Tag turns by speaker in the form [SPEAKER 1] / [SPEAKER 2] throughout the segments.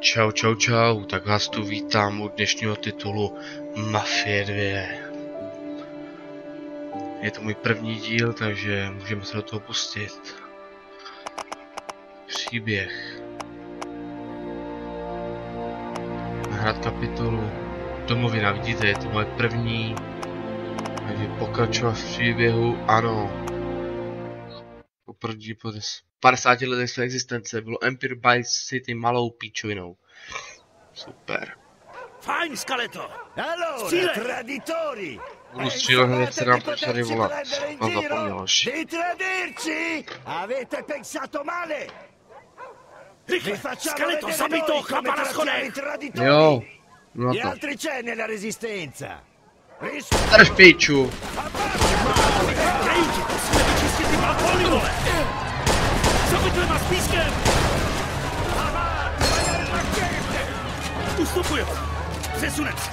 [SPEAKER 1] Čau, čau, čau, tak vás tu vítám u dnešního titulu Mafie 2. Je to můj první díl, takže můžeme se do toho pustit. Příběh. Hrát kapitolu Domovina, vidíte, je to moje první. Takže pokračovat v příběhu, ano. Oproti po 50 letech své existence bylo Empire by City malou píčovinou. Super.
[SPEAKER 2] Fajn, Skaleto!
[SPEAKER 3] Allora, traditori!
[SPEAKER 1] Budu střílet hned, se nám tady volat. Mám zapomněl,
[SPEAKER 3] tradirci! Avete pensato male!
[SPEAKER 2] Rychle! Skaleto, zabij toho chlapa na schodech!
[SPEAKER 3] traditori!
[SPEAKER 1] Jo, no
[SPEAKER 3] Gli
[SPEAKER 1] to.
[SPEAKER 3] altri c'è nella resistenza! Ris-
[SPEAKER 1] Drž píču.
[SPEAKER 2] Musíme vyčistit ty balkony, vole! Pytlema s pískem! Ustupuju! Přesunem se!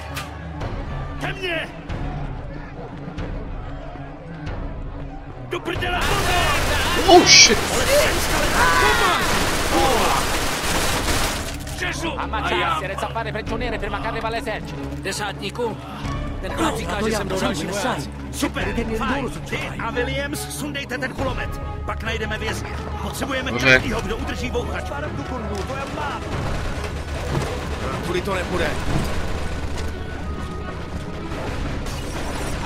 [SPEAKER 2] Ke mně! Do prdele!
[SPEAKER 1] Oh shit.
[SPEAKER 2] Přesu!
[SPEAKER 4] Ammazzarsi, senza fare prigioniere prima che arriva l'esercito.
[SPEAKER 5] Desátníku, ten chlap říká, že sem jdou další vojáci.
[SPEAKER 2] Super, fajn. Ty a Williams, sundejte ten kulomet. Pak najdeme vězně. Potřebujeme
[SPEAKER 1] Dobře.
[SPEAKER 2] každýho, kdo udrží bouchač.
[SPEAKER 5] Kudy to nepůjde.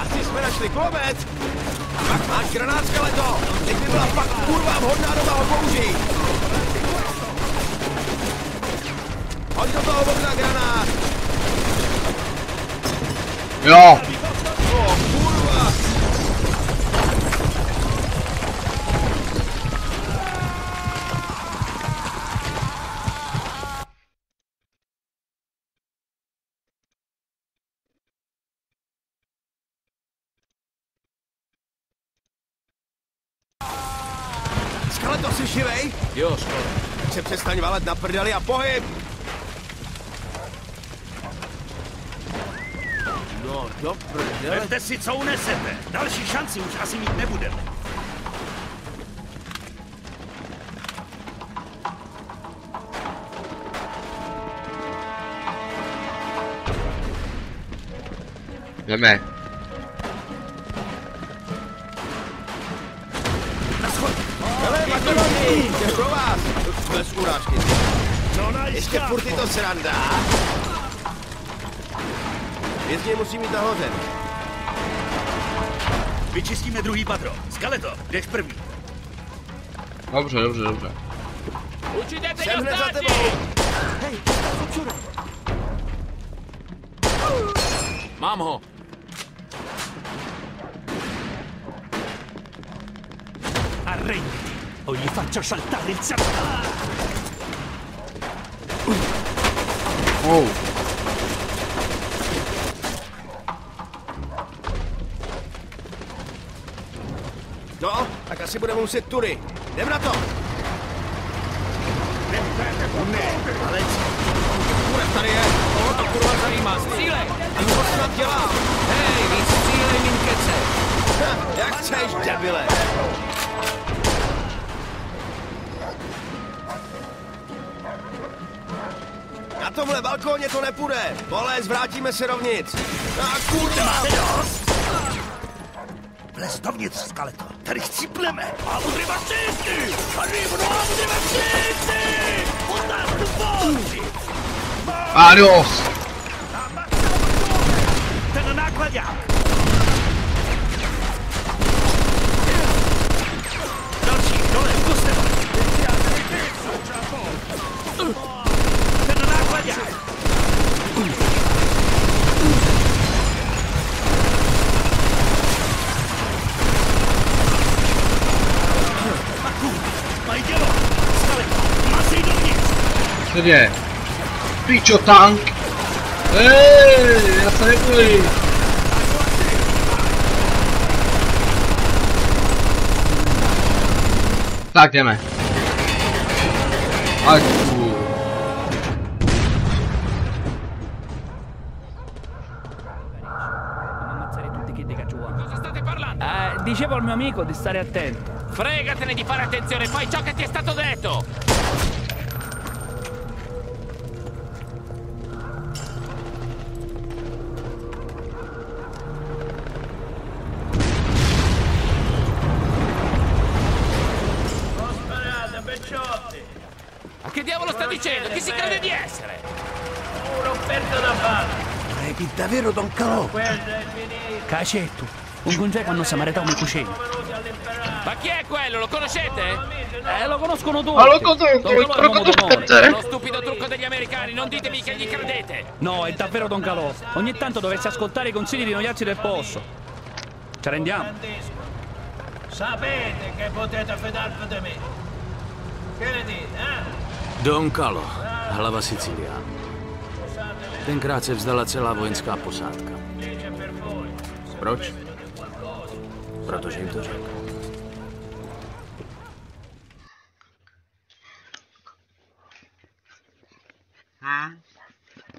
[SPEAKER 5] Asi jsme našli kulomet. Tak máš granát, skeleto. Teď by byla fakt kurva vhodná doba ho použít. Hoď do toho okna granát.
[SPEAKER 1] Jo.
[SPEAKER 5] O, kurva. Přestaň valet na prdeli a pohyb! No, do prdele.
[SPEAKER 2] Vemte si, co unesete. Další šanci už asi mít nebudeme.
[SPEAKER 1] Jdeme.
[SPEAKER 5] Urážky.
[SPEAKER 2] No na
[SPEAKER 5] Ještě furt je to sranda. Vězně musí mít nahoře.
[SPEAKER 2] Vyčistíme druhý patro. Skaleto, jdeš první.
[SPEAKER 1] Dobře, dobře, dobře.
[SPEAKER 4] Uccidete gli
[SPEAKER 5] Jsem hned za tebou.
[SPEAKER 4] Mám ho.
[SPEAKER 2] Arrendi o gli faccio saltare il cervello.
[SPEAKER 1] Oh.
[SPEAKER 5] No, tak asi budeme muset tudy. Jdem na to.
[SPEAKER 2] Ale
[SPEAKER 5] Kurek tady je.
[SPEAKER 4] Koho to kurva zajímá? Střílej!
[SPEAKER 5] A co snad dělá?
[SPEAKER 4] Hej, víc střílej, mým
[SPEAKER 5] balkóně to nepůjde. Vole, zvrátíme se rovnic. A kurva!
[SPEAKER 2] máte dost? Vlez dovnitř, Skaleto. Tady chcípneme. A fašisty! Arrivano a udry fašisty! Otázku pojď!
[SPEAKER 1] Adios.
[SPEAKER 2] Ten nákladák!
[SPEAKER 1] Tu.
[SPEAKER 4] Ammazzare tutti che dica giù. Cosa state parlando? Eh, dicevo al mio amico di stare attento. Fregatene di fare attenzione, fai ciò che ti è stato detto!
[SPEAKER 2] Davvero Don Calò?
[SPEAKER 4] Cacetto, un congeco hanno samaritano in cucina. Ma chi è quello? Lo conoscete? Eh, lo conoscono tutti.
[SPEAKER 1] Ma lo conosco,
[SPEAKER 4] Calò
[SPEAKER 1] lo conosco.
[SPEAKER 4] Lo stupido trucco degli americani, non ditemi che gli credete. No, è davvero Don Calò. Ogni tanto dovresti ascoltare i consigli di noi altri del posto. Ci rendiamo?
[SPEAKER 6] Sapete che potete fidarvi di me. Che ne dite, eh?
[SPEAKER 7] Don Kalo, hlava Siciliánu. Tenkrát se vzdala celá vojenská posádka. Proč? Protože jim to řekl.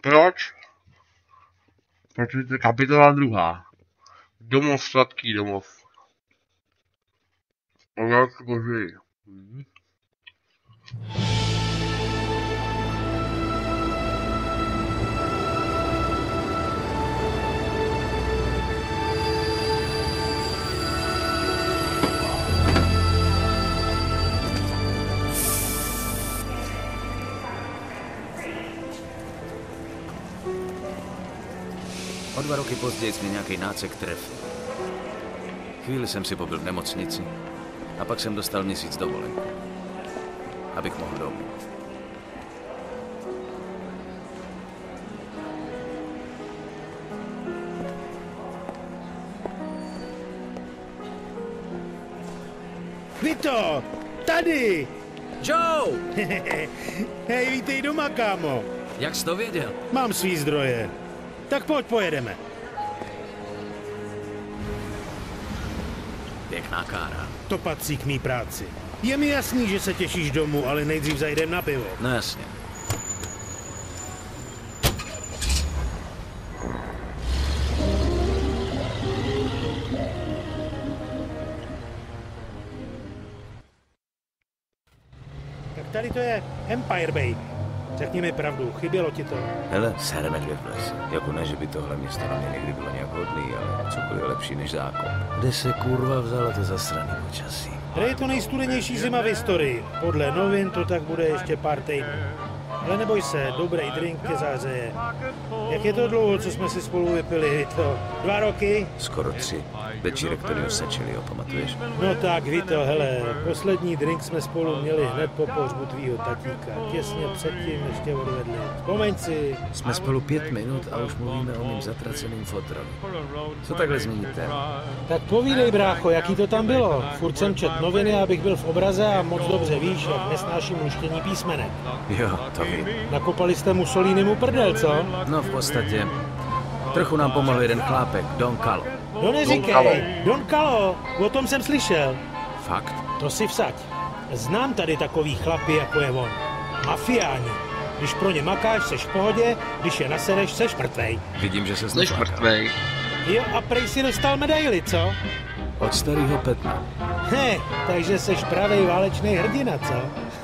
[SPEAKER 1] Proč? Protože to je kapitola druhá. Domov, sladký domov. Obrázek koži. Mhm.
[SPEAKER 7] O dva roky později mě nějaký nácek trefil. Chvíli jsem si pobyl v nemocnici a pak jsem dostal měsíc dovolenku, abych mohl domů.
[SPEAKER 3] Vito! Tady!
[SPEAKER 7] Joe!
[SPEAKER 3] Hej, vítej doma, kámo.
[SPEAKER 7] Jak jsi to věděl?
[SPEAKER 3] Mám svý zdroje. Tak pojď, pojedeme.
[SPEAKER 7] Pěkná kára.
[SPEAKER 3] To patří k mý práci. Je mi jasný, že se těšíš domů, ale nejdřív zajdem na pivo.
[SPEAKER 7] No jasně.
[SPEAKER 3] Tak tady to je Empire Bay. Řekni mi pravdu, chybělo ti to.
[SPEAKER 7] Hele, sere medvěd v lese. Jako ne, že by tohle město na mě někdy bylo nějak hodný, ale cokoliv lepší než zákon. Kde se kurva vzala to zasraný počasí?
[SPEAKER 3] Tady je to nejstudenější zima v historii. Podle novin to tak bude ještě pár týdnů. Ale neboj se, dobrý drink tě zahřeje. Jak je to dlouho, co jsme si spolu vypili? To dva roky?
[SPEAKER 7] Skoro tři. Večírek Tonio Sačelio, pamatuješ?
[SPEAKER 3] No tak, Vito, hele, poslední drink jsme spolu měli hned po pohřbu tvýho tatíka. Těsně předtím, než tě odvedli. Vzpomeň si.
[SPEAKER 7] Jsme spolu pět minut a už mluvíme o mým zatraceným fotrovi. Co takhle změníte?
[SPEAKER 3] Tak povídej, brácho, jaký to tam bylo? Furt jsem čet noviny, abych byl v obraze a moc dobře víš, jak nesnáším luštění písmenek.
[SPEAKER 7] Jo, to.
[SPEAKER 3] Nakopali jste Mussolinimu prdel, co?
[SPEAKER 7] No v podstatě trochu nám pomohl jeden chlápek, Don Kalo.
[SPEAKER 3] No neříkej, Don Kalo, o tom jsem slyšel.
[SPEAKER 7] Fakt?
[SPEAKER 3] To si vsaď. Znám tady takový chlapy, jako je on. Mafiáni. Když pro ně makáš, seš v pohodě, když je nasereš, seš mrtvej.
[SPEAKER 7] Vidím, že se
[SPEAKER 1] Jsi mrtvej.
[SPEAKER 3] Jo, a prej si dostal medaili, co?
[SPEAKER 7] Od starého Petna.
[SPEAKER 3] He, takže seš pravej válečný hrdina, co?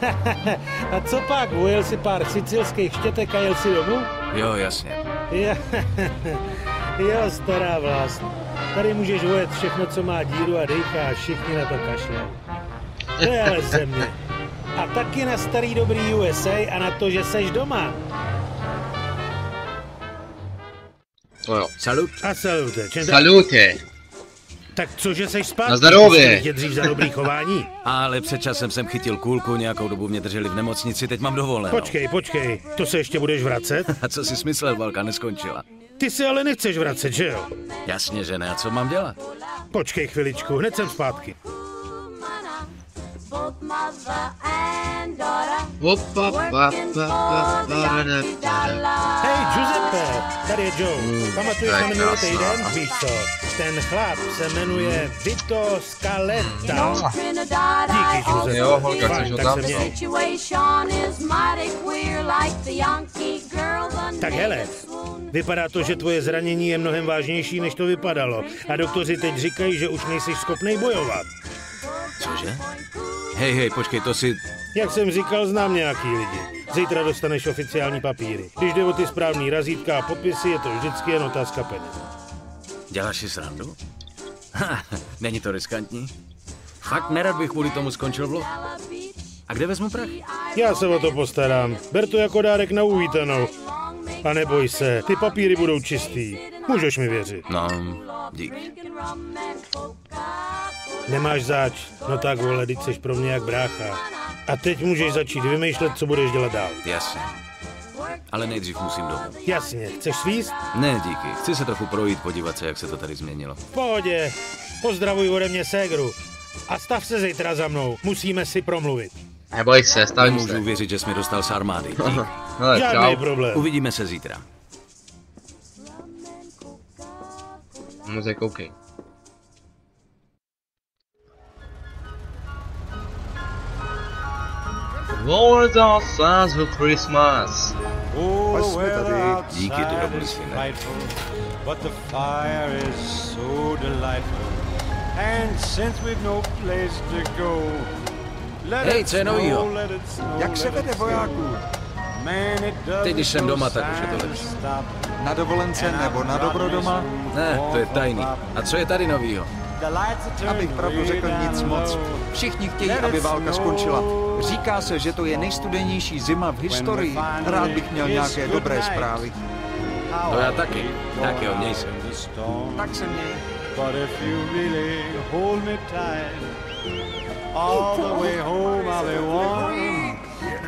[SPEAKER 3] a co pak, ujel si pár sicilských štětek a jel si domů?
[SPEAKER 7] Jo, jasně.
[SPEAKER 3] Jo, jo, stará vlast. Tady můžeš ujet všechno, co má díru a dejchá a všichni na to kašlou. To je ale země. A taky na starý dobrý USA a na to, že seš doma.
[SPEAKER 1] To jo.
[SPEAKER 7] Salut.
[SPEAKER 3] A salute. Čem
[SPEAKER 1] Salute.
[SPEAKER 3] Tak cože seš zpátky?
[SPEAKER 1] Na.
[SPEAKER 3] Pustili Tě dřív za dobrý chování.
[SPEAKER 7] Ale před časem jsem chytil kůlku, nějakou dobu mě drželi v nemocnici, teď mám dovolenou.
[SPEAKER 3] Počkej, počkej. To se ještě budeš vracet?
[SPEAKER 7] A co si smyslel, válka neskončila?
[SPEAKER 3] Ty se ale nechceš vracet, že jo?
[SPEAKER 7] Jasně, že ne, a co mám dělat?
[SPEAKER 3] Počkej chviličku, hned jsem zpátky.
[SPEAKER 8] Both mother and daughter
[SPEAKER 1] pa, pa, da, da, da.
[SPEAKER 3] Hej, Giuseppe, tady je Joe. Pamatuješ
[SPEAKER 1] tak
[SPEAKER 3] na minulý týden? Víš co, ten chlap se jmenuje Vito Scaletta.
[SPEAKER 8] Trinidad
[SPEAKER 3] Díky, Giuseppe.
[SPEAKER 1] Jo, holka, chceš ho
[SPEAKER 3] tak
[SPEAKER 1] tam?
[SPEAKER 8] the Yankee the
[SPEAKER 3] Tak hele, vypadá to, že tvoje zranění je mnohem vážnější, než to vypadalo. A doktoři teď říkají, že už nejsi schopný bojovat.
[SPEAKER 7] Cože? Hej, hej, počkej, to si...
[SPEAKER 3] Jak jsem říkal, znám nějaký lidi. Zítra dostaneš oficiální papíry. Když jde o ty správný razítka a podpisy, je to vždycky jen otázka peněz.
[SPEAKER 7] Děláš si srandu? Ha, není to riskantní? Fakt nerad bych kvůli tomu skončil v lochu. A kde vezmu prachy?
[SPEAKER 3] Já se o to postarám. Ber to jako dárek na uvítanou. A neboj se, ty papíry budou čistý. Můžeš mi věřit.
[SPEAKER 7] No, dík.
[SPEAKER 3] Nemáš zač. No tak vole, teď seš pro mě jak brácha. A teď můžeš začít vymýšlet, co budeš dělat dál.
[SPEAKER 7] Jasně. Ale nejdřív musím domů.
[SPEAKER 3] Jasně, chceš svíst?
[SPEAKER 7] Ne, díky. Chci se trochu projít, podívat se, jak se to tady změnilo.
[SPEAKER 3] V pohodě. Pozdravuj ode mě ségru. A stav se zítra za mnou. Musíme si promluvit.
[SPEAKER 1] Neboj se, stavím
[SPEAKER 7] Nemůžu
[SPEAKER 1] se.
[SPEAKER 7] uvěřit, že jsi mi dostal z armády. Dík.
[SPEAKER 1] Hele,
[SPEAKER 3] Žádný
[SPEAKER 1] čau.
[SPEAKER 3] problém.
[SPEAKER 7] Uvidíme se zítra.
[SPEAKER 1] Tak koukej. Lord of Stars for Christmas.
[SPEAKER 5] jsme tady.
[SPEAKER 7] Díky, dobrý
[SPEAKER 9] But the fire is so delightful. And since we've no place to go, let
[SPEAKER 7] Hej,
[SPEAKER 9] it
[SPEAKER 7] co je novýho?
[SPEAKER 9] snow, let it snow,
[SPEAKER 5] Jak se
[SPEAKER 9] let
[SPEAKER 5] vede
[SPEAKER 9] it
[SPEAKER 5] vojáků?
[SPEAKER 9] Man, it
[SPEAKER 7] Teď, když jsem doma, tak už je to lepší.
[SPEAKER 5] Na dovolence nebo na dobro doma?
[SPEAKER 7] Ne, to je tajný. A co je tady novýho?
[SPEAKER 5] Abych pravdu řekl nic moc. Všichni chtějí, aby válka skončila. Říká se, že to je nejstudenější zima v historii. Rád bych měl nějaké dobré zprávy.
[SPEAKER 7] To já taky. Tak jo, měj se.
[SPEAKER 5] Tak se měj.
[SPEAKER 9] But if you really hold me tight, all the way home I'll be warm.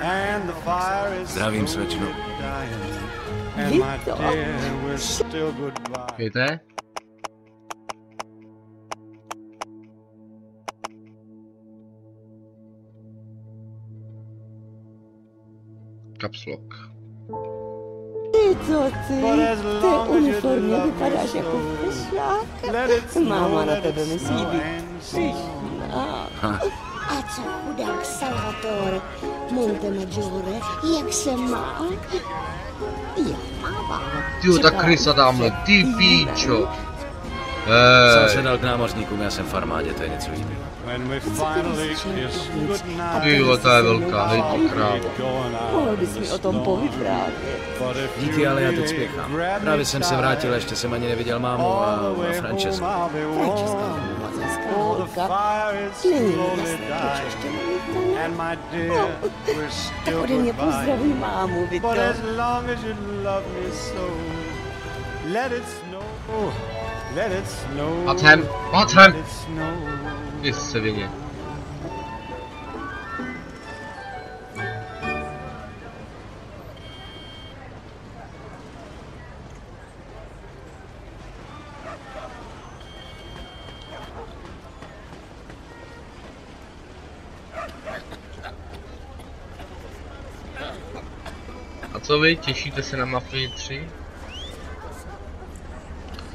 [SPEAKER 9] And the fire is
[SPEAKER 7] Zdravím, slečno.
[SPEAKER 9] Dying. And my dear, we're still goodbye.
[SPEAKER 1] Víte? Caps lock.
[SPEAKER 10] Ty co ty? Uniformě
[SPEAKER 9] love me
[SPEAKER 10] vypadáš jako fešák.
[SPEAKER 9] let it snow,
[SPEAKER 10] Máma na tebe myslí být.
[SPEAKER 8] A co chudák Salvatore Montemaggiore, jak se má? Jak mává?
[SPEAKER 1] Tyjo, ta krysa tamhle,
[SPEAKER 7] Jsem se dal k námořníkům, já jsem v armádě, to je něco jiného.
[SPEAKER 1] Jo, ta je velká, hej ty krávo.
[SPEAKER 10] Mohl bys mi o tom povyprávět.
[SPEAKER 7] Díky,
[SPEAKER 9] you
[SPEAKER 7] ale já teď spěchám. Právě jsem se vrátil, ještě jsem ani neviděl mámu a, a Francesku.
[SPEAKER 9] Oh,
[SPEAKER 10] holka. Není jasné, proč ještě
[SPEAKER 9] my dear, we're
[SPEAKER 10] Tak ode mě pozdravuj mámu, Vito.
[SPEAKER 9] But as long as you love me so, let it snow, let it snow. Let it snow.
[SPEAKER 1] Ty svině. A co vy, těšíte se na Mafii 3?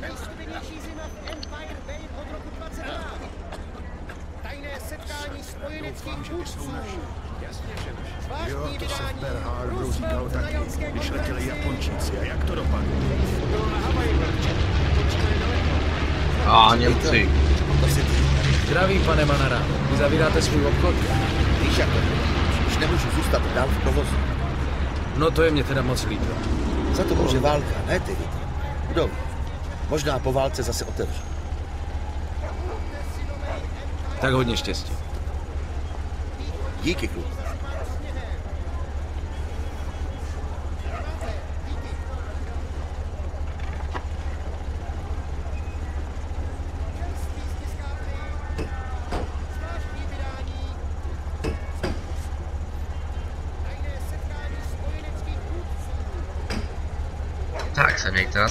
[SPEAKER 2] Nejstudenější zima v Empire Bay od roku 22. Tajné setkání spojeneckých vůdců. Zvláštní vydání Roosevelt na Jalské konferenci. Japončíci a jak to dopadlo?
[SPEAKER 1] A Němci.
[SPEAKER 7] Zdravím, pane Manara. Vy zavíráte svůj obchod?
[SPEAKER 2] Víš jak to bylo? Už nemůžu zůstat dál v provozu.
[SPEAKER 7] No to je mě teda moc líto.
[SPEAKER 2] Za to může válka, ne ty. Kdo ví? Možná po válce zase otevřu.
[SPEAKER 7] Tak hodně štěstí.
[SPEAKER 2] Díky, kluk.
[SPEAKER 1] Tak se mějte na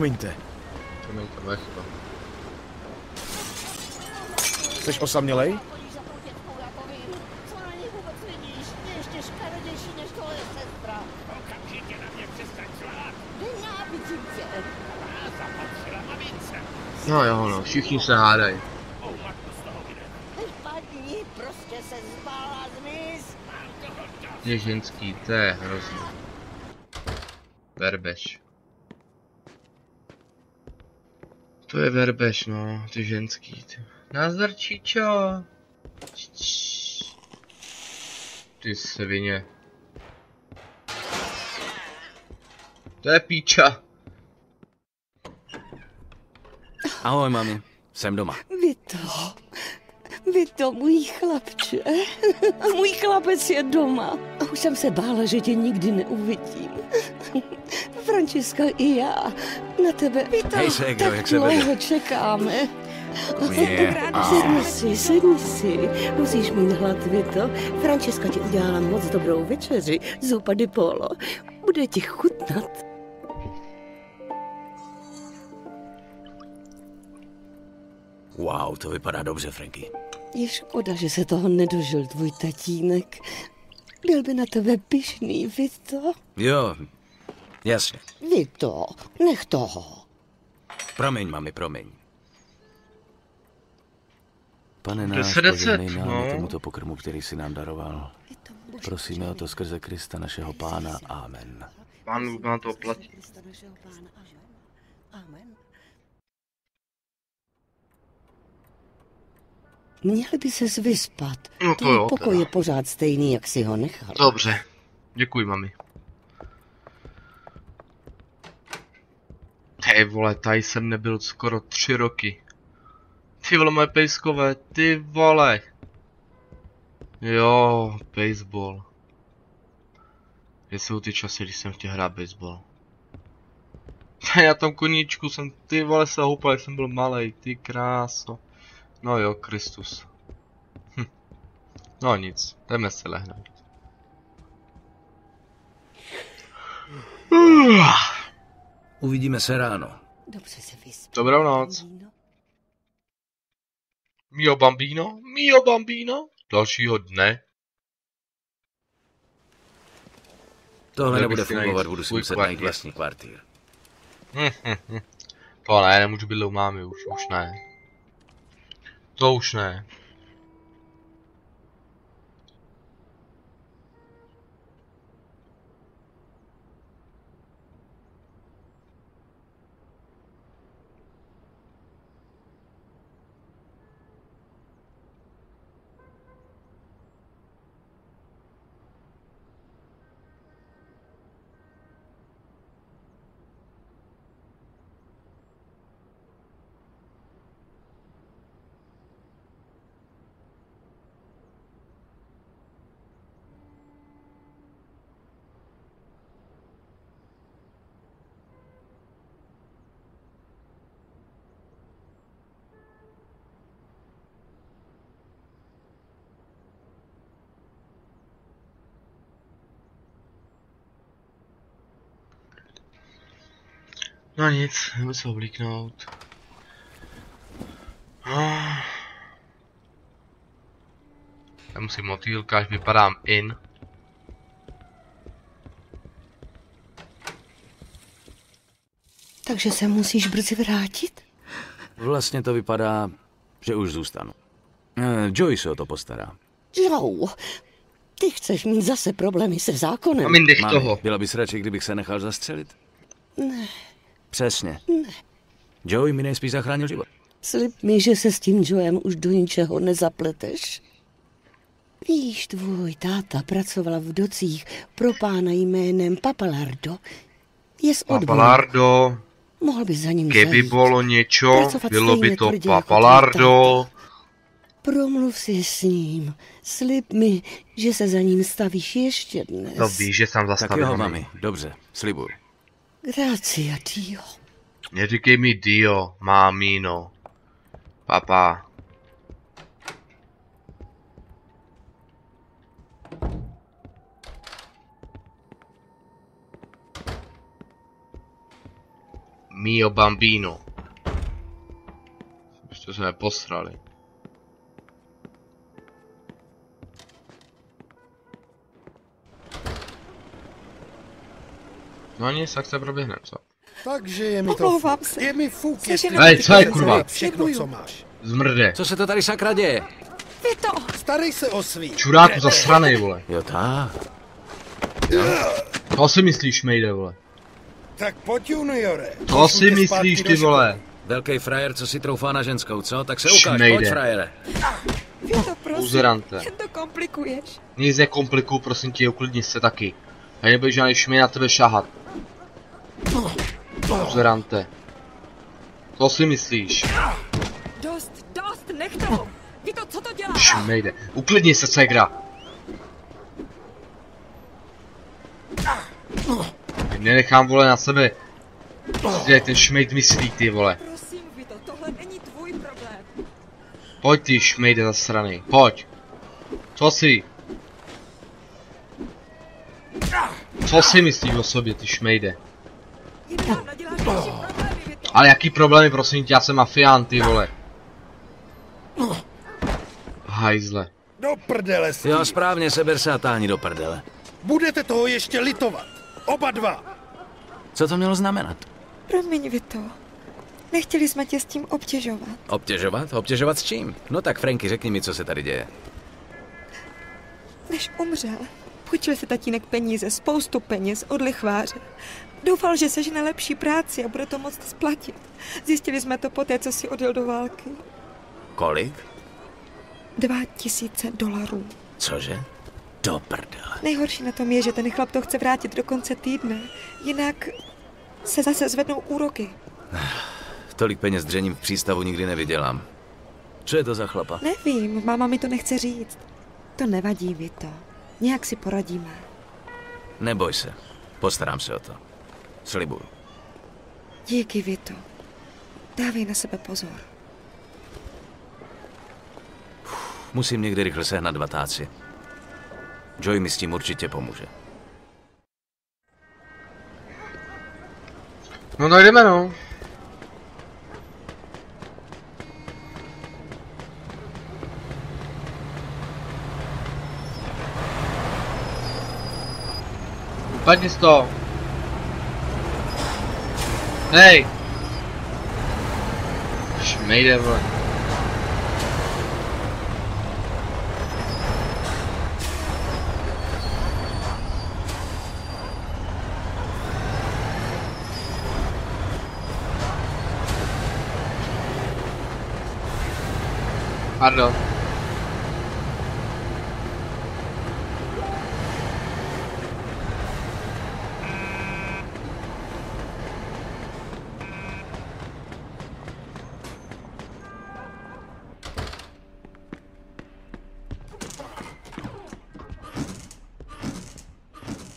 [SPEAKER 5] Promiňte,
[SPEAKER 1] To mi to chyba.
[SPEAKER 5] jsi osamělej?
[SPEAKER 1] No jo, no, všichni se hádají. Je ženský, to je hrozný. Verbeš. To je verbeš, no, ty ženský. Ty. Nazdar, čičo. Čič. Ty svině. To je píča.
[SPEAKER 7] Ahoj, mami. Jsem doma.
[SPEAKER 10] Vito, Vito, můj chlapče. Můj chlapec je doma. A už jsem se bála, že tě nikdy neuvidím. Františka i já na tebe. Vito,
[SPEAKER 7] Hej, ségro,
[SPEAKER 10] tak
[SPEAKER 7] jak se vede?
[SPEAKER 10] dlouho čekáme.
[SPEAKER 7] Je.
[SPEAKER 10] Sedni si, sedni si. Musíš mít hlad, Vito. Františka ti udělala moc dobrou večeři. Zupa di polo. Bude ti chutnat.
[SPEAKER 7] Wow, to vypadá dobře, Franky.
[SPEAKER 10] Je škoda, že se toho nedožil tvůj tatínek. Byl by na tebe pišný, Vito.
[SPEAKER 7] Jo, jasně.
[SPEAKER 10] Vito, nech toho.
[SPEAKER 7] Promiň, mami, promiň. Pane náš,
[SPEAKER 1] se deset,
[SPEAKER 7] požehnej nám
[SPEAKER 1] no?
[SPEAKER 7] tomuto pokrmu, který si nám daroval. Prosíme o to skrze Krista našeho pána. Amen.
[SPEAKER 1] Pán nám to platí.
[SPEAKER 10] Měli by ses vyspat.
[SPEAKER 1] No to jo,
[SPEAKER 10] pokoj
[SPEAKER 1] teda.
[SPEAKER 10] je pořád stejný, jak si ho nechal.
[SPEAKER 1] Dobře. Děkuji, mami. Ty vole, tady jsem nebyl skoro tři roky. Ty vole, moje pejskové, ty vole. Jo, baseball. Kde jsou ty časy, když jsem chtěl hrát baseball? Já tam koníčku jsem, ty vole, se houpal, jsem byl malej, ty kráso. No jo, Kristus. Hm. No nic, jdeme se lehnout.
[SPEAKER 7] Uvidíme se ráno.
[SPEAKER 10] Dobře se vyspat.
[SPEAKER 1] Dobrou noc. Mio bambino, mio bambino. Dalšího dne.
[SPEAKER 7] Tohle
[SPEAKER 1] Měl
[SPEAKER 7] nebude fungovat, budu si
[SPEAKER 1] svůj
[SPEAKER 7] muset najít vlastní
[SPEAKER 1] hm. To ne, nemůžu být u mámy už, už ne. To už ne. No nic, jdeme se oblíknout. Ah. Já musím motýlka, až vypadám in.
[SPEAKER 10] Takže se musíš brzy vrátit?
[SPEAKER 7] Vlastně to vypadá, že už zůstanu. Eh, Joy se o to postará.
[SPEAKER 10] Joe, ty chceš mít zase problémy se zákonem.
[SPEAKER 1] Mami, nech
[SPEAKER 7] Mami,
[SPEAKER 1] toho.
[SPEAKER 7] byla bys radši, kdybych se nechal zastřelit?
[SPEAKER 10] Ne,
[SPEAKER 7] Přesně.
[SPEAKER 10] ne.
[SPEAKER 7] Joey mi nejspíš zachránil život.
[SPEAKER 10] Slib mi, že se s tím Joem už do ničeho nezapleteš. Víš, tvůj táta pracovala v docích pro pána jménem Papalardo. Je z odboru.
[SPEAKER 1] Papalardo,
[SPEAKER 10] Mohl by za ním
[SPEAKER 1] keby
[SPEAKER 10] zajít.
[SPEAKER 1] bylo něco,
[SPEAKER 10] Pracovat
[SPEAKER 1] bylo by to
[SPEAKER 10] jako
[SPEAKER 1] Papalardo.
[SPEAKER 10] Promluv si s ním. Slib mi, že se za ním stavíš ještě dnes.
[SPEAKER 1] To víš, že jsem
[SPEAKER 7] Tak
[SPEAKER 1] zastavil,
[SPEAKER 7] jo,
[SPEAKER 1] mami.
[SPEAKER 7] mami, dobře, slibuju.
[SPEAKER 10] Gracia, Dio.
[SPEAKER 1] Neříkej mi Dio, mámino. Papa. Mio bambino. Ještě jsme posrali. No nic, tak se proběhne, co?
[SPEAKER 11] Takže je mi to
[SPEAKER 10] Omlouvám
[SPEAKER 11] fuk.
[SPEAKER 10] se.
[SPEAKER 11] Je mi fuk, jestli
[SPEAKER 1] Hej, co je, kurva?
[SPEAKER 11] Všechno, co máš.
[SPEAKER 1] Zmrde.
[SPEAKER 7] Co se to tady sakra děje?
[SPEAKER 10] Vito!
[SPEAKER 11] Starej se o svý.
[SPEAKER 1] Čuráku zasranej, vole.
[SPEAKER 7] Jo, tak.
[SPEAKER 1] To si myslíš, Mejde, vole.
[SPEAKER 11] Tak pojď, juniore.
[SPEAKER 1] To
[SPEAKER 11] Pošlu
[SPEAKER 1] si myslíš, ty vole.
[SPEAKER 7] Velký frajer, co si troufá na ženskou, co? Tak se ukáž,
[SPEAKER 1] Šmejde.
[SPEAKER 7] pojď frajere.
[SPEAKER 10] Vito, prosím.
[SPEAKER 1] Uzerante.
[SPEAKER 10] Jen to komplikuješ.
[SPEAKER 1] Nic nekomplikuj, prosím tě, uklidni se taky. A nebude žádný šmej na tebe šahat. Uzerante. To si myslíš.
[SPEAKER 12] Dost, dost, nech to! Vy to, co to dělá?
[SPEAKER 1] Šmejde. Uklidni se, Segra. Nenechám, vole, na sebe. Kde ten šmejd myslí, ty vole.
[SPEAKER 12] Prosím, Vito, tohle není tvůj problém.
[SPEAKER 1] Pojď ty šmejde za strany. Pojď. Co si? Co si myslíš o sobě, ty šmejde?
[SPEAKER 12] Jenom naděláš další problémy, Vito.
[SPEAKER 1] Ale jaký problémy, prosím tě, já jsem mafián, ty vole. Hajzle.
[SPEAKER 11] Do prdele s
[SPEAKER 7] Jo, správně, seber se a táhni do prdele.
[SPEAKER 11] Budete toho ještě litovat. Oba dva.
[SPEAKER 7] Co to mělo znamenat?
[SPEAKER 12] Promiň, Vito. Nechtěli jsme tě s tím obtěžovat.
[SPEAKER 7] Obtěžovat? Obtěžovat s čím? No tak Franky, řekni mi, co se tady děje.
[SPEAKER 12] Než umřel, půjčil si tatínek peníze, spoustu peněz od lichváře. Doufal, že sežene lepší práci a bude to moct splatit. Zjistili jsme to poté, co si odjel do války.
[SPEAKER 7] Kolik?
[SPEAKER 12] Dva tisíce dolarů.
[SPEAKER 7] Cože? Do prdele.
[SPEAKER 12] Nejhorší na tom je, že ten chlap to chce vrátit do konce týdne. Jinak se zase zvednou úroky.
[SPEAKER 7] Tolik peněz dřením v přístavu nikdy nevydělám. Co je to za chlapa?
[SPEAKER 12] Nevím, máma mi to nechce říct. To nevadí, Vito. Nějak si poradíme.
[SPEAKER 7] Neboj se. Postarám se o to. Slibuju.
[SPEAKER 12] Díky, Vito. Dávej na sebe pozor.
[SPEAKER 7] Musím někde rychle sehnat dva táci. Joy mi s tím určitě pomůže.
[SPEAKER 1] No tak jdeme no. Padni z toho. Hej! Šmejde, vole. Pardon.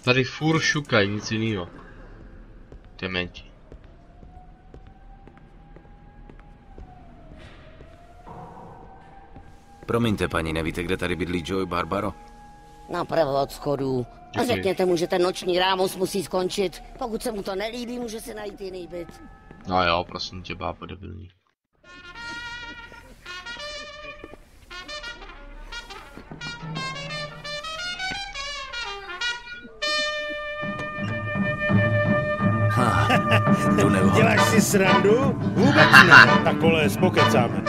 [SPEAKER 1] Tady furt šukají, nic jinýho. Dementi.
[SPEAKER 7] Promiňte, paní, nevíte, kde tady bydlí Joy Barbaro?
[SPEAKER 10] Napravo od schodů. A řekněte mu, že ten noční rámus musí skončit. Pokud se mu to nelíbí, může si najít jiný byt.
[SPEAKER 1] No jo, prosím tě, bábo debilní.
[SPEAKER 3] Děláš si srandu? Vůbec ne. Tak vole, spokecáme.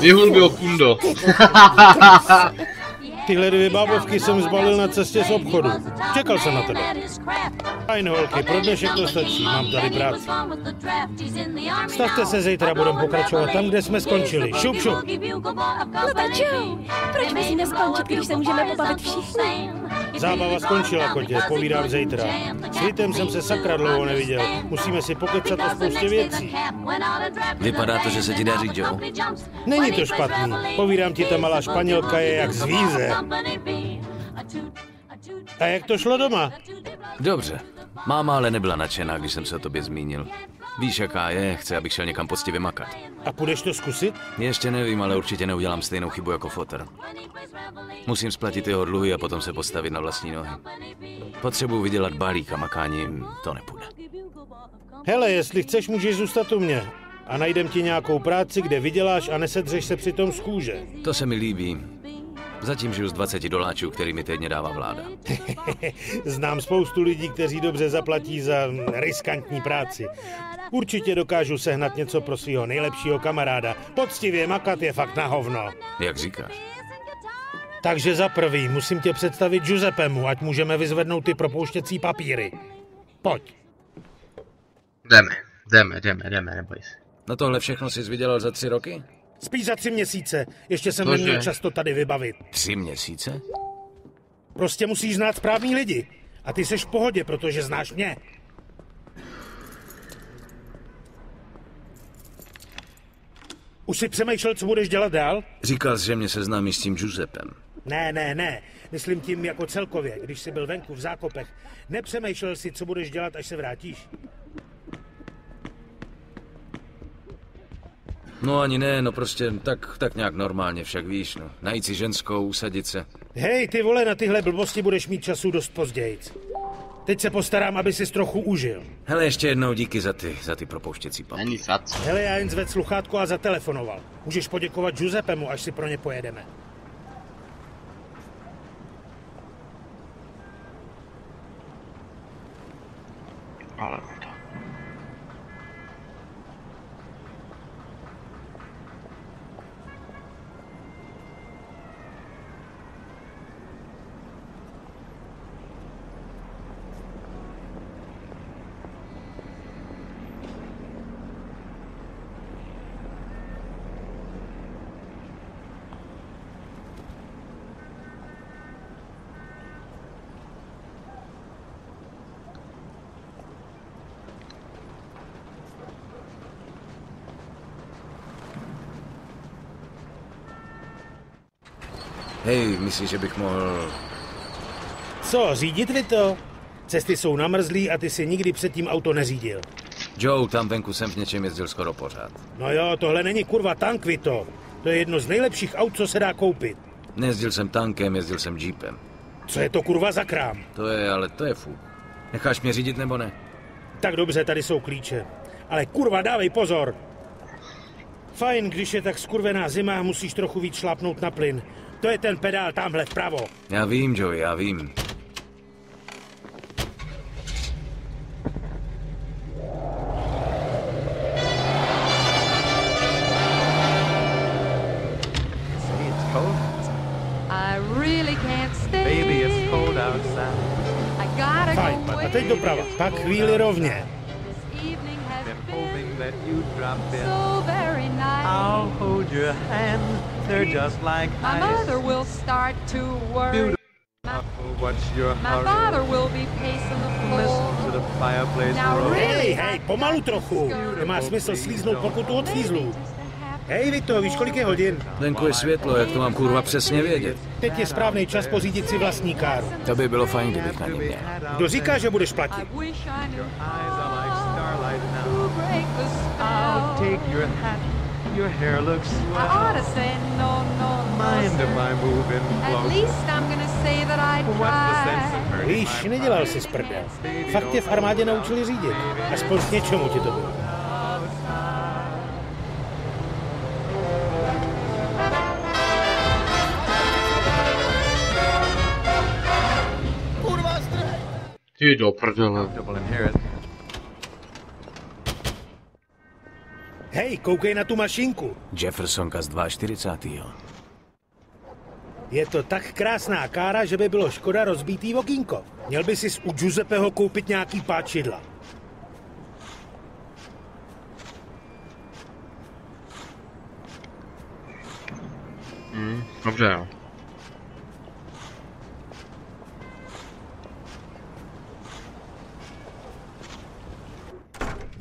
[SPEAKER 1] Vyhulbil kundo.
[SPEAKER 3] Tyhle dvě bábovky jsem zbalil na cestě z obchodu. Čekal jsem na tebe. Fajn holky, pro dnešek to stačí, mám tady práci. Stavte se zítra, budeme pokračovat tam, kde jsme skončili. Šup, šup.
[SPEAKER 8] No tak. Proč musíme skončit, když se můžeme pobavit všichni?
[SPEAKER 3] Zábava skončila, kotě, povídám zítra. S Vitem jsem se sakra dlouho neviděl. Musíme si pokecat o spoustě věcí.
[SPEAKER 7] Vypadá to, že se ti daří, Joe.
[SPEAKER 3] Není to špatný. Povídám ti, ta malá španělka je jak zvíře. A jak to šlo doma?
[SPEAKER 7] Dobře. Máma ale nebyla nadšená, když jsem se o tobě zmínil. Víš, jaká je, chce, abych šel někam poctivě makat.
[SPEAKER 3] A půjdeš to zkusit?
[SPEAKER 7] Ještě nevím, ale určitě neudělám stejnou chybu jako Foter. Musím splatit jeho dluhy a potom se postavit na vlastní nohy. Potřebuji vydělat balík a makání to nepůjde.
[SPEAKER 3] Hele, jestli chceš, můžeš zůstat u mě. A najdem ti nějakou práci, kde vyděláš a nesedřeš se přitom z kůže.
[SPEAKER 7] To se mi líbí. Zatím žiju z 20 doláčů, který mi týdně dává vláda.
[SPEAKER 3] Znám spoustu lidí, kteří dobře zaplatí za riskantní práci. Určitě dokážu sehnat něco pro svého nejlepšího kamaráda. Poctivě makat je fakt na hovno.
[SPEAKER 7] Jak říkáš?
[SPEAKER 3] Takže za prvý musím tě představit Giuseppemu, ať můžeme vyzvednout ty propouštěcí papíry. Pojď.
[SPEAKER 1] Jdeme, jdeme, jdeme, jdeme, neboj se.
[SPEAKER 7] Na tohle všechno jsi vydělal za tři roky?
[SPEAKER 3] Spíš za tři měsíce. Ještě jsem
[SPEAKER 1] Cože?
[SPEAKER 3] neměl často tady vybavit.
[SPEAKER 7] Tři měsíce?
[SPEAKER 3] Prostě musíš znát správný lidi. A ty seš v pohodě, protože znáš mě. Už si přemýšlel, co budeš dělat dál?
[SPEAKER 7] Říkal jsi, že mě seznámí s tím Giuseppem.
[SPEAKER 3] Ne, ne, ne. Myslím tím jako celkově, když jsi byl venku v zákopech. Nepřemýšlel si, co budeš dělat, až se vrátíš?
[SPEAKER 7] No ani ne, no prostě tak, tak nějak normálně, však víš, no. Najít si ženskou, usadit se.
[SPEAKER 3] Hej, ty vole, na tyhle blbosti budeš mít času dost později. Teď se postarám, aby si trochu užil.
[SPEAKER 7] Hele, ještě jednou díky za ty, za ty propouštěcí papíry.
[SPEAKER 1] Není sad.
[SPEAKER 3] Hele, já jen zved sluchátko a zatelefonoval. Můžeš poděkovat Giuseppemu, až si pro ně pojedeme.
[SPEAKER 1] Ale
[SPEAKER 7] Hej, myslíš, že bych mohl...
[SPEAKER 3] Co, řídit vy to? Cesty jsou namrzlý a ty si nikdy předtím auto neřídil.
[SPEAKER 7] Joe, tam venku jsem v něčem jezdil skoro pořád.
[SPEAKER 3] No jo, tohle není kurva tank, Vito. To je jedno z nejlepších aut, co se dá koupit.
[SPEAKER 7] Nejezdil jsem tankem, jezdil jsem jeepem.
[SPEAKER 3] Co je to kurva za krám?
[SPEAKER 7] To je, ale to je fuk. Necháš mě řídit nebo ne?
[SPEAKER 3] Tak dobře, tady jsou klíče. Ale kurva, dávej pozor! Fajn, když je tak skurvená zima, musíš trochu víc šlápnout na plyn. To je ten pedál tamhle vpravo.
[SPEAKER 7] Já vím, Joey, já vím.
[SPEAKER 9] It's cold.
[SPEAKER 13] I really can't stay.
[SPEAKER 9] Baby, it's cold outside.
[SPEAKER 13] I gotta
[SPEAKER 3] Fajn,
[SPEAKER 13] go
[SPEAKER 3] a teď doprava. Pak chvíli rovně.
[SPEAKER 13] So very nice.
[SPEAKER 9] I'll hold your hand. They're just like
[SPEAKER 13] My
[SPEAKER 9] ice.
[SPEAKER 13] mother will start to worry.
[SPEAKER 9] Beautiful. What's your
[SPEAKER 13] My
[SPEAKER 9] hurry?
[SPEAKER 13] father will be pacing the floor.
[SPEAKER 9] Listen to the fireplace
[SPEAKER 13] Now
[SPEAKER 9] roar.
[SPEAKER 13] really,
[SPEAKER 3] Hej, hej, pomalu trochu. Nemá smysl slíznout pokutu od fízlů. Hej, Vito, víš, kolik je hodin?
[SPEAKER 7] Venku je světlo, jak to mám kurva přesně vědět.
[SPEAKER 3] Teď je správný čas pořídit si vlastní káru.
[SPEAKER 7] To by bylo fajn, kdybych na ní měl.
[SPEAKER 3] Kdo říká, že budeš platit?
[SPEAKER 9] I'll take your hat. Your hair looks
[SPEAKER 13] I
[SPEAKER 9] swell.
[SPEAKER 13] ought to say no, no, no,
[SPEAKER 9] Mind
[SPEAKER 13] sir.
[SPEAKER 9] I move in
[SPEAKER 13] At least I'm gonna say that I tried.
[SPEAKER 3] Víš,
[SPEAKER 9] my
[SPEAKER 3] nedělal jsi z prdel. Fakt tě v armádě naučili řídit. Aspoň k něčemu ti to bylo.
[SPEAKER 1] Ty do prdele.
[SPEAKER 3] Hej, koukej na tu mašinku.
[SPEAKER 7] Jeffersonka z 42.
[SPEAKER 3] Je to tak krásná kára, že by bylo škoda rozbítý okýnko. Měl by si u Giuseppeho koupit nějaký páčidla.
[SPEAKER 1] Hm, dobře jo.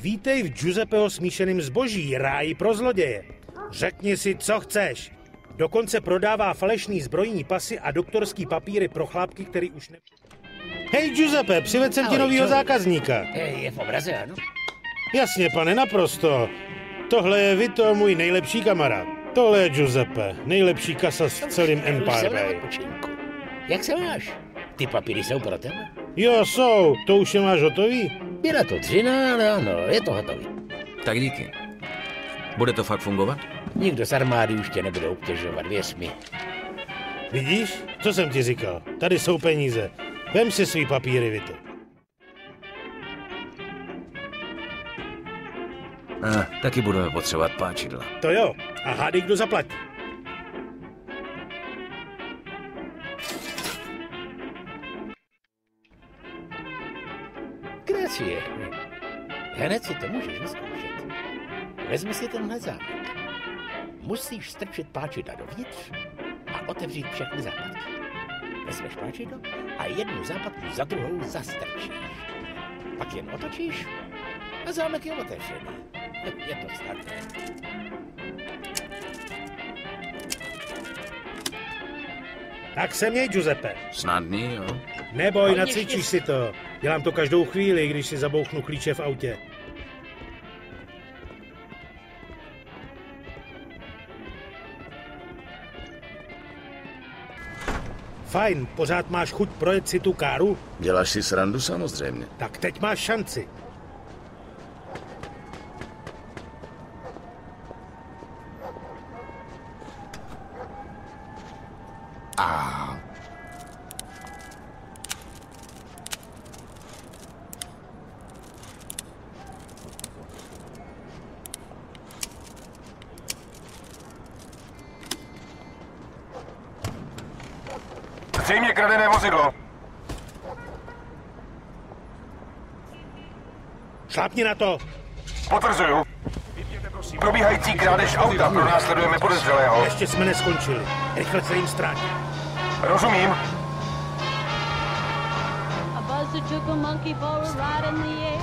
[SPEAKER 3] Vítej v Giuseppeho smíšeným zboží, ráji pro zloděje. Řekni si, co chceš. Dokonce prodává falešný zbrojní pasy a doktorský papíry pro chlápky, který už ne... Hej Giuseppe, přivedl jsem ti novýho zákazníka.
[SPEAKER 8] Je, v obraze, ano?
[SPEAKER 3] Jasně, pane, naprosto. Tohle je Vito, můj nejlepší kamarád. Tohle je Giuseppe, nejlepší kasa v celém Empire Bay.
[SPEAKER 8] Jak se máš? Ty papíry jsou pro tebe?
[SPEAKER 3] Jo, jsou, to už je máš hotový?
[SPEAKER 8] Byla to dřina, ale ano, je to hotový.
[SPEAKER 7] Tak díky. Bude to fakt fungovat?
[SPEAKER 8] Nikdo z armády už tě nebude obtěžovat, věř mi.
[SPEAKER 3] Vidíš, co jsem ti říkal? Tady jsou peníze. Vem si svý papíry, Vito.
[SPEAKER 7] A, taky budeme potřebovat páčidla.
[SPEAKER 3] To jo. A hádej, kdo zaplatí.
[SPEAKER 8] si. Hned si to můžeš vyzkoušet. Vezmi si tenhle zámek. Musíš strčit páčida dovnitř a otevřít všechny západky. Vezmeš páčido a jednu západku za druhou zastrčíš. Pak jen otočíš a zámek je otevřený. Je to snadné.
[SPEAKER 3] Tak se měj, Giuseppe.
[SPEAKER 7] Snadný, jo.
[SPEAKER 3] Neboj, nacvičíš si to. Dělám to každou chvíli, když si zabouchnu klíče v autě. Fajn, pořád máš chuť projet si tu káru?
[SPEAKER 14] Děláš si srandu samozřejmě.
[SPEAKER 3] Tak teď máš šanci. Šlápni na to.
[SPEAKER 15] Potvrzuju. Probíhající krádež auta pro následujeme podezřelého.
[SPEAKER 3] Ještě jsme neskončili. Rychle se jim ztrátí.
[SPEAKER 15] Rozumím.
[SPEAKER 16] A buzzard took a monkey for a ride in the air.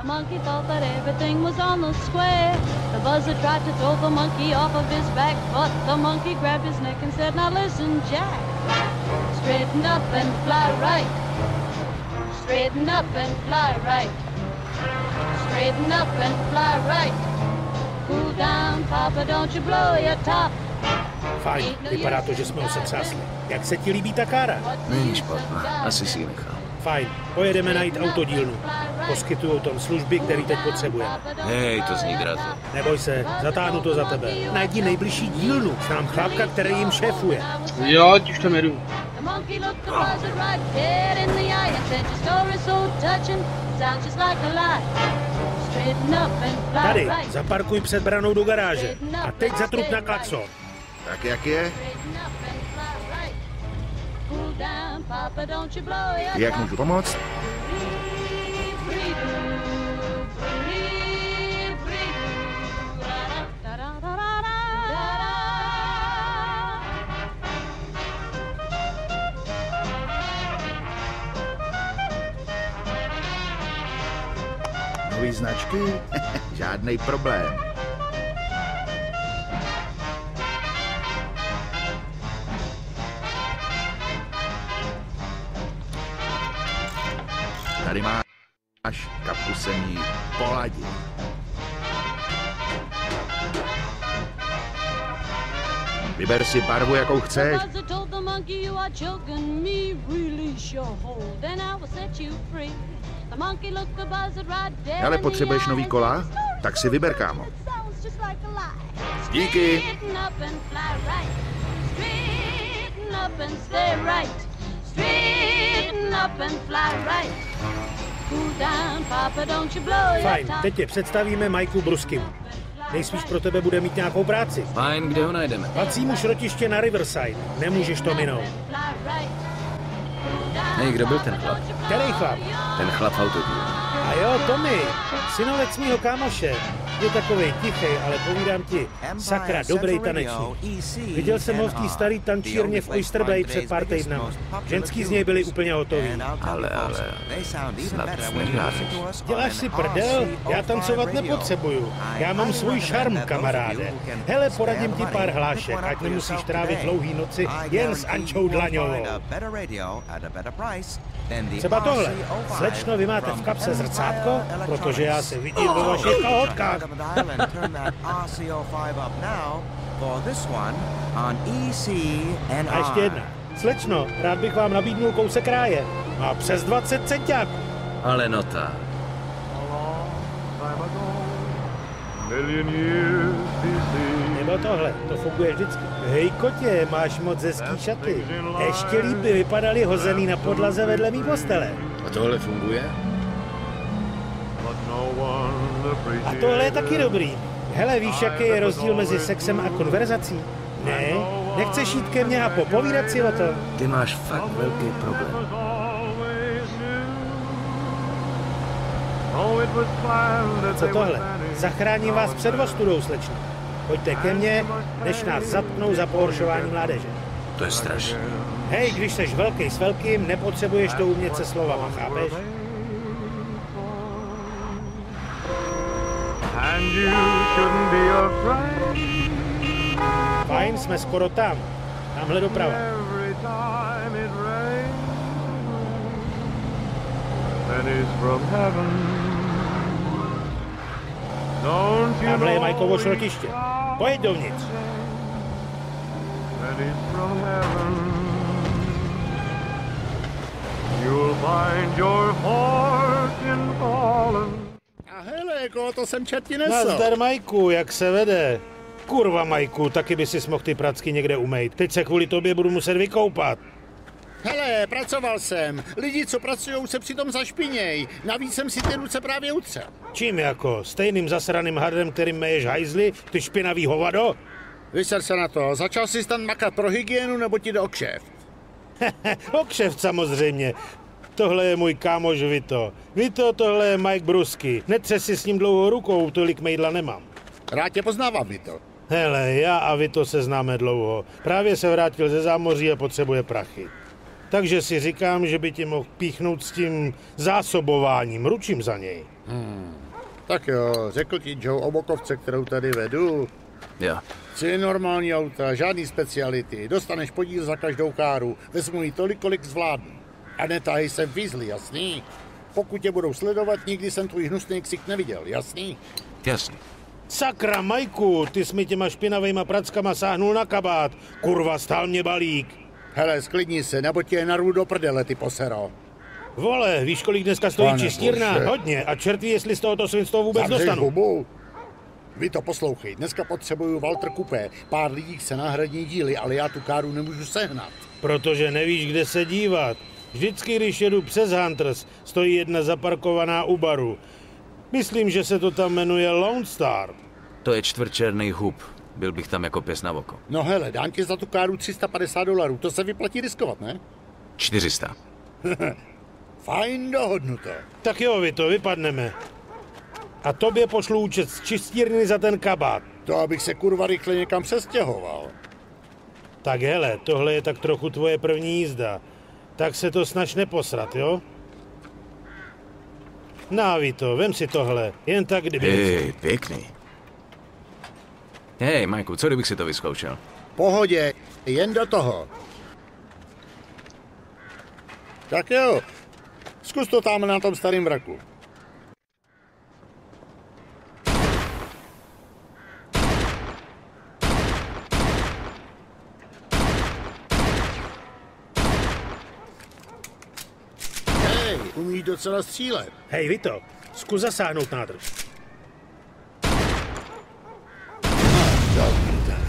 [SPEAKER 16] The monkey thought that everything was on the square. The buzzard tried to throw the monkey off of his back, but the monkey grabbed his neck and said, Now listen, Jack. Straighten up and fly right. Straighten up and fly right. Straighten up and fly right. Cool down, Papa, don't you blow your top.
[SPEAKER 3] Fajn, vypadá to, že jsme ho setřásli. Jak se ti líbí ta kára?
[SPEAKER 7] Není špatná, asi si ji nechám.
[SPEAKER 3] Fajn, pojedeme najít autodílnu. Poskytují tam služby, které teď potřebujeme.
[SPEAKER 7] Hej, to zní draze.
[SPEAKER 3] Neboj se, zatáhnu to za tebe. Najdi nejbližší dílnu, znám chlapka, který jim šéfuje.
[SPEAKER 1] Jo, ať už tam jedu.
[SPEAKER 16] The
[SPEAKER 3] Tady, zaparkuj před branou do garáže. A teď zatrup na klakson.
[SPEAKER 14] tak jak je? Jak můžu pomoct? Nový značky? Žádnej problém. Tady máš kapku semí poladí. Vyber si barvu, jakou chceš.
[SPEAKER 16] You are choking me, release your hold, and I will set you free.
[SPEAKER 14] Ale potřebuješ nový kola? Tak si vyber, kámo. Díky.
[SPEAKER 3] Fajn, teď tě představíme Majku Bruskymu. Nejspíš pro tebe bude mít nějakou práci.
[SPEAKER 7] Fajn, kde ho najdeme?
[SPEAKER 3] Patří mu šrotiště na Riverside. Nemůžeš to minout.
[SPEAKER 7] Hej, kdo byl ten chlap?
[SPEAKER 3] Který chlap?
[SPEAKER 7] Ten chlap v autodílu.
[SPEAKER 3] A jo, Tommy, synovec mýho kámoše. Je takovej tichý, ale povídám ti, sakra, dobrý tanečník. Viděl jsem ho v té staré tančírně v Oyster Bay před pár týdnama. Ženský z něj byli úplně hotoví.
[SPEAKER 7] Ale, ale, snad.
[SPEAKER 3] Děláš si prdel? Já tancovat nepotřebuju. Já mám svůj šarm, kamaráde. Hele, poradím ti pár hlášek, ať nemusíš trávit dlouhý noci jen s Ančou Dlaňovou. Třeba tohle. Slečno, vy máte v kapse zrcátko? Protože já se vidím ve vašich kalhotkách. A ještě jedna. Slečno, rád bych vám nabídnul kousek ráje. Má přes 20 centiáků.
[SPEAKER 7] Ale no tak.
[SPEAKER 3] Nebo tohle, to funguje vždycky. Hej kotě, máš moc hezký šaty. Ještě líp by vypadaly hozený na podlaze vedle mý postele.
[SPEAKER 14] A tohle funguje?
[SPEAKER 3] A tohle je taky dobrý. Hele, víš, jaký je rozdíl mezi sexem a konverzací? Ne? Nechceš jít ke mně a popovídat si o to?
[SPEAKER 7] Ty máš fakt velký problém.
[SPEAKER 3] Co tohle? Zachráním vás před ostudou, slečno. Pojďte ke mně, než nás zatknou za pohoršování mládeže.
[SPEAKER 7] To je strašné.
[SPEAKER 3] Hej, když seš velký s velkým, nepotřebuješ to umět se slovama, chápeš?
[SPEAKER 9] And you shouldn't be afraid.
[SPEAKER 3] Fajn, jsme skoro tam. Tamhle doprava.
[SPEAKER 9] Every time it rains pennies from heaven.
[SPEAKER 3] Tamhle je Majkovo šrotiště. Pojď dovnitř.
[SPEAKER 9] You'll find your fortune fallen.
[SPEAKER 11] Koho to sem čerti nesl?
[SPEAKER 3] Nazdar Majku, jak se vede? Kurva Majku, taky by si mohl ty pracky někde umejt. Teď se kvůli tobě budu muset vykoupat.
[SPEAKER 11] Hele, pracoval jsem. Lidi, co pracují, se přitom zašpiněj. Navíc jsem si ty ruce právě utřel.
[SPEAKER 3] Čím jako? Stejným zasraným hardem, kterým meješ hajzly? Ty špinavý hovado?
[SPEAKER 11] Vyser se na to. Začal jsi tam makat pro hygienu, nebo ti jde o kšeft?
[SPEAKER 3] o kšeft samozřejmě. Tohle je můj kámoš Vito. Vito, tohle je Mike Brusky. Netře si s ním dlouhou rukou, tolik mejdla nemám.
[SPEAKER 11] Rád tě poznávám, Vito.
[SPEAKER 3] Hele, já a Vito se známe dlouho. Právě se vrátil ze zámoří a potřebuje prachy. Takže si říkám, že by ti mohl píchnout s tím zásobováním. Ručím za něj.
[SPEAKER 11] Hmm. Tak jo, řekl ti Joe o bokovce, kterou tady vedu.
[SPEAKER 7] Jo.
[SPEAKER 11] Chci normální auta, žádný speciality. Dostaneš podíl za každou káru. Vezmu jí tolik, kolik zvládnu. A netahej se vízli, jasný? Pokud tě budou sledovat, nikdy jsem tvůj hnusný ksik neviděl, jasný?
[SPEAKER 7] Jasný.
[SPEAKER 3] Sakra, Majku, ty jsi mi těma špinavýma prackama sáhnul na kabát. Kurva, stál mě balík.
[SPEAKER 11] Hele, sklidni se, nebo tě je narvu do prdele, ty posero.
[SPEAKER 3] Vole, víš, kolik dneska stojí
[SPEAKER 11] Pane
[SPEAKER 3] čistírna?
[SPEAKER 11] bože.
[SPEAKER 3] Hodně. A čert ví, jestli z tohoto svinstvo vůbec
[SPEAKER 11] Zavřeš
[SPEAKER 3] dostanu.
[SPEAKER 11] hubu. Vy to poslouchej, dneska potřebuju Walter Coupé. Pár lidí chce náhradní díly, ale já tu káru nemůžu sehnat.
[SPEAKER 3] Protože nevíš, kde se dívat. Vždycky, když jedu přes Hunters, stojí jedna zaparkovaná u baru. Myslím, že se to tam jmenuje Lone Star.
[SPEAKER 7] To je čtvrčerný hub. Byl bych tam jako pes na oko.
[SPEAKER 11] No hele, dám ti za tu káru 350 dolarů, to se vyplatí riskovat, ne?
[SPEAKER 7] 400.
[SPEAKER 11] Fajn, dohodnuto.
[SPEAKER 3] Tak jo, vy to vypadneme. A tobě pošlu účet z čistírny za ten kabát.
[SPEAKER 11] To abych se kurva rychle někam přestěhoval.
[SPEAKER 3] Tak hele, tohle je tak trochu tvoje první jízda. Tak se to snaž neposrat, jo? Náví to, vem si tohle. Jen tak, kdyby...
[SPEAKER 7] Hej, pěkný. Hej, Majku, co kdybych si to vyzkoušel?
[SPEAKER 11] Pohodě, jen do toho. Tak jo, zkus to tam na tom starém vraku. Umíš docela střílet.
[SPEAKER 3] Hej, Vito, zkus zasáhnout nádrž.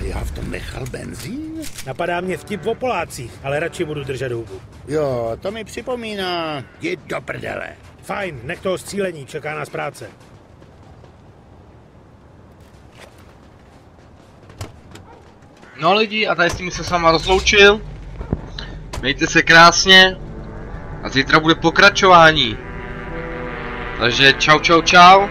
[SPEAKER 11] Já v tom nechal benzín?
[SPEAKER 3] Napadá mě vtip o Polácích, ale radši budu držet hubu.
[SPEAKER 11] Jo, to mi připomíná. Jdi do prdele.
[SPEAKER 3] Fajn, nech toho střílení, čeká nás práce.
[SPEAKER 1] No lidi, a tady s tím se s váma rozloučil. Mějte se krásně. A zítra bude pokračování. Takže čau čau čau.